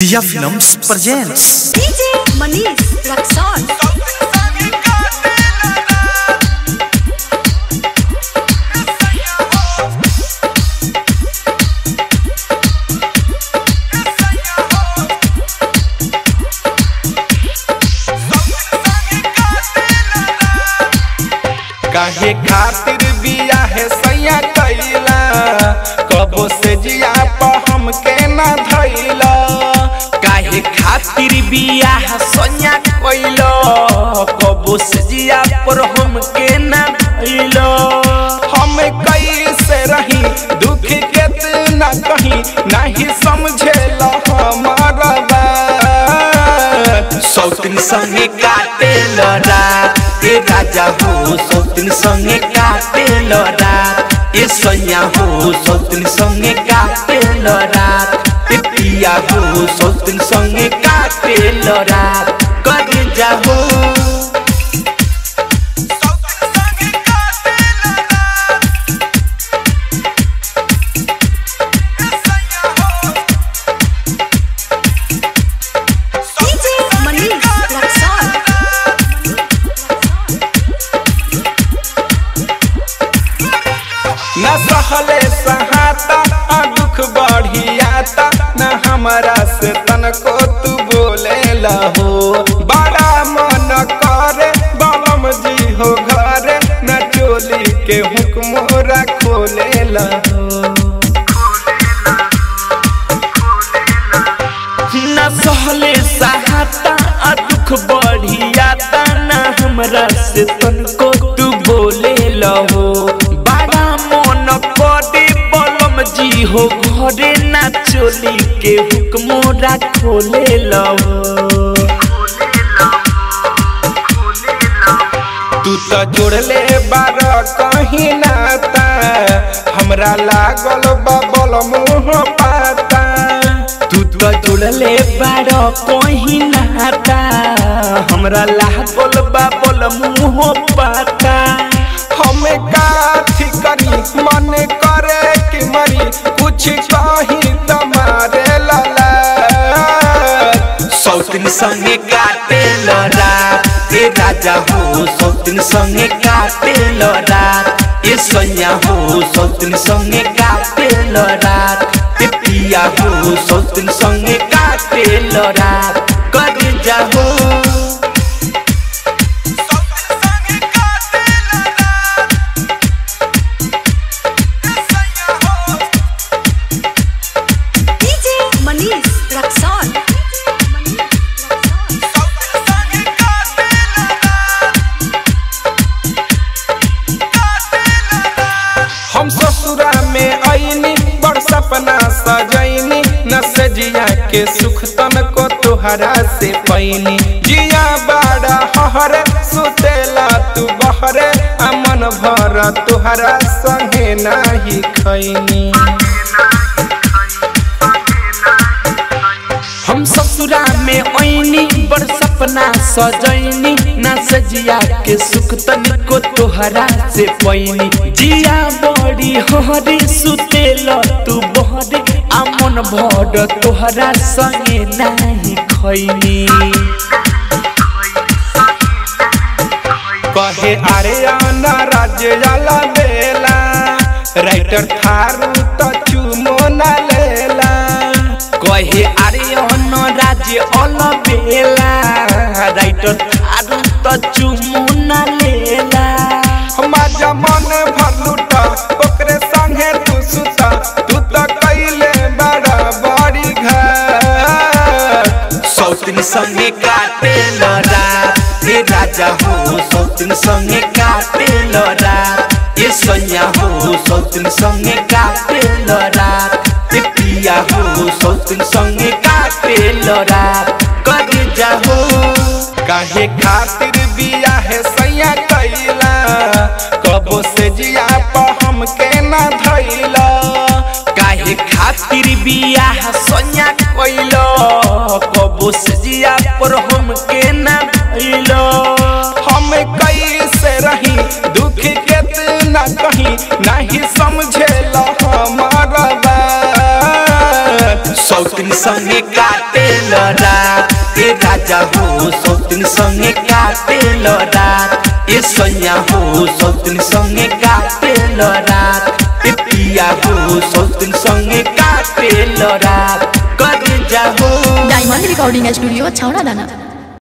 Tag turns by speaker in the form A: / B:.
A: Dia Films presents
B: DJ Manish Raksol
C: काहे खातिर बिया है सैया कैला कबो से जिया प हमके ना धैला जिया पर हमके ना धैला हम कैसे रही, दुख कितना कहीं, नहीं बात। सौतिन संगे काटे रात ए राजा हो सौतिन संगे काटे रात ए सैया हो सौतिन संगे काटे रात ए पिया हो सौतिन संगे काटे रात कर जाहो हमारा से तनको तू बोले हो। बड़ा मन करे बम जी हो घर, न चोली के हुक्मोरा खोले हो। न सहले सहाता के हुक्मोरा खोले लहो तू तो जोड़ले बार कहीं नाता हमरा लागल बबल मुँह पाता। तू तो जोड़ले बार कहीं नाता हमरा लागल बबल मुँह पाता। हमें सौतिन संगे काटे रात ए राजा हो, सौतिन संगे काटे रात ए सैया हो, सौतिन संगे काटे रात ए पिया हो, सौतिन संगे काटे रात कर
B: DJ Manish Raksol
C: सपना सजैनी न सजिया के सुख तन को तुहरा से पैनी। जिया बड़ा हहरे, सुतेला तू बहरे, अमन भर तुहरा संगे नाही खैनी। में ओइनी बड़ सपना सजैनी ना सजिया के सुख तनिको तोहरा से पैनी जिया बड़ी हरी सुतेल तू बहरे। आमन भर तोहरा संगे नाही खैनी कहे अरे आना राज्य जाला बेला राइटर थारू तो चुमो ना लेला। कहे अरे अन्न राज्य राइटर थारू तो चुमो ना लेला। हमारा मन भर ओकरे संगे तू सुता तू तो कैले बड़ा बड़ी घर। सौतिन संगे काटे रात ए राजा हो सौतिन संगे काटे रात ए सैया हो सौतिन संगे काटे रात ए पिया हो सौतिन संगे काटे जाहो काहे खातिर बिया है सैया कैला। कबो से जिया प हमके ना धैला। काहे खातिर बिया है सैया कैला। कबो से जिया पर हमके ना धैला। हम कैसे रही, दुख कितना कहीं, नहीं समझेला हमारा बात। सौतिन संगे काटेल रात। ए राजा हो सौतन संगे काटे रात। ए सैया हो सौतन संगे काटे रात। ए पिया हो सौतन संगे काटे रात। कर जा हो।
D: डायमंड रिकॉर्डिंग स्टूडियो छौड़ा दाना।